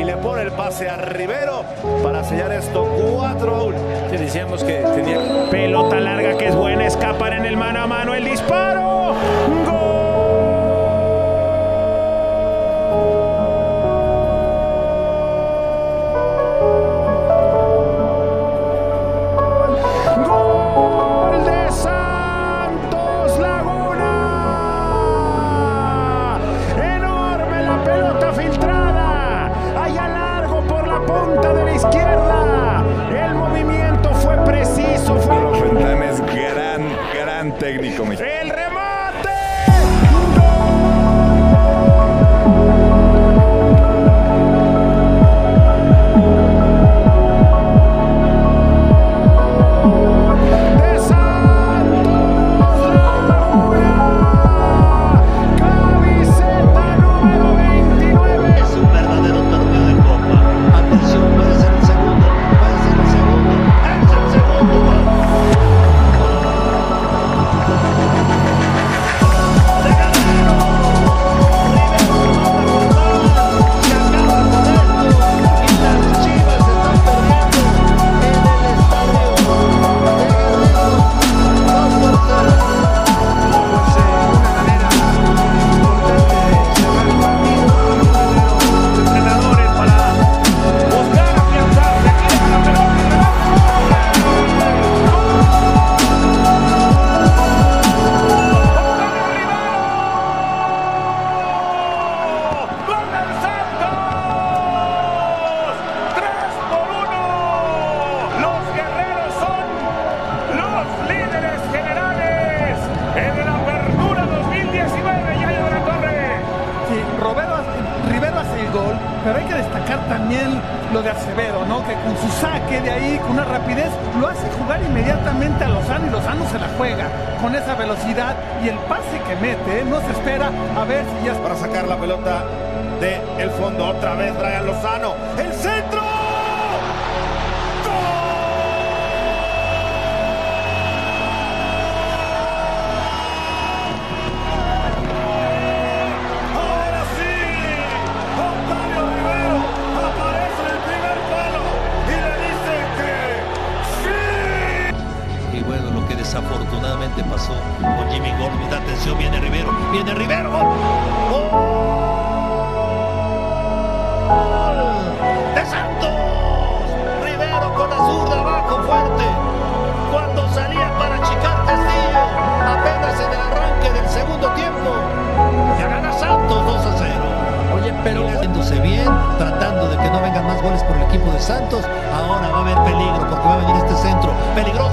Y le pone el pase a Rivero para sellar esto 4 a 1. Sí, decíamos que tenía Pelota larga que es buena, escapar en el mano a mano, el disparo. Técnico mexicano. el pero hay que destacar también lo de Acevedo, ¿no? Que con su saque de ahí, con una rapidez, lo hace jugar inmediatamente a Lozano y Lozano se la juega con esa velocidad y el pase que mete, ¿eh? no se espera a ver si ya para sacar la pelota de el fondo. Otra vez Brian Lozano. ¡El centro! Viene Rivero, viene Rivero. ¡Gol! ¡Gol! ¡De Santos! Rivero con la zurda abajo fuerte. Cuando salía para achicar Castillo, apenas en el arranque del segundo tiempo. Ya gana Santos 2 a 0. Oye, pero haciéndose bien, tratando de que no vengan más goles por el equipo de Santos. Ahora va a haber peligro porque va a venir este centro peligroso.